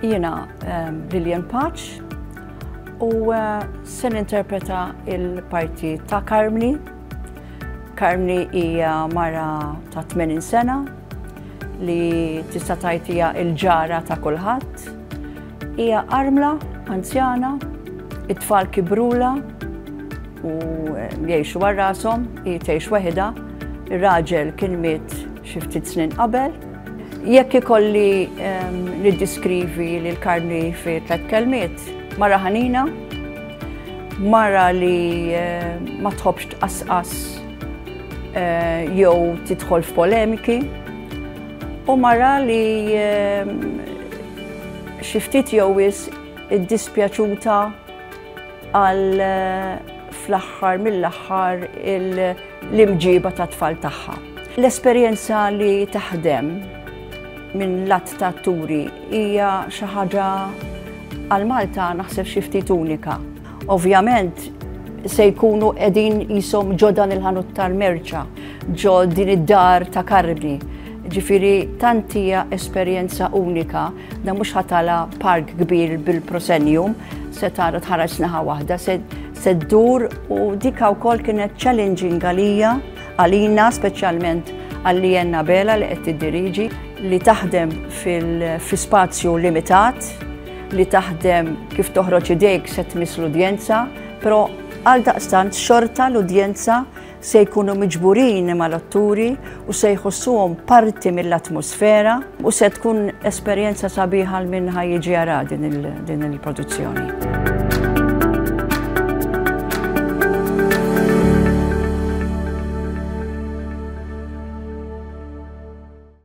Jiena ehm, Lilian Paċ u eh, se ninterpreta il-parti ta' Karmni. Karmni hija mara ta' 80 sena li tista' tajtija il-ġara ta' kulħadd Hija armla, anzjana, it-tfal kibrula u eh, jgħixu għal rashom, hi tgħix weħidha. Ir-raġel kien miet xi ftit snin qabel. Jekk ikolli ehm, niddiskrivi lil karni fi tliet kelmiet, mara ħanina, mara li eh, ma tħobx tqasqas eh, jew tidħol f'polemiki u mara li ehm, xi ftit jew wisq iddispjaċuta għal fl-aħħar mill-aħħar l-imġieba tat-tfal tagħha. L-esperjenza li taħdem minn lat ta' atturi hija xi ħaġa għal Malta naħseb xi ftit unika. Ovvjament, se jkunu edin jisom ġo dan il-ħanut tal-merċa, ġo din id-dar ta' karni. Ġifiri, tantija esperienza unika, da mux ħatala park kbir bil-prosenium, se tara tħarġ naħa wahda, se dur u dika u kol kienet challenging għalija, għalina specialment għalli jenna bela li qed diriġi li taħdem fil-spazju limitat, li taħdem kif toħroġ idejk se tmiss l-udjenza, però għal daqstant xorta l-udjenza se jkunu miġburin ma l-atturi u se jħossuhom parti mill-atmosfera u se tkun esperjenza sabiħa minn ħajjiġi għara din il-produzzjoni.